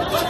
Oh,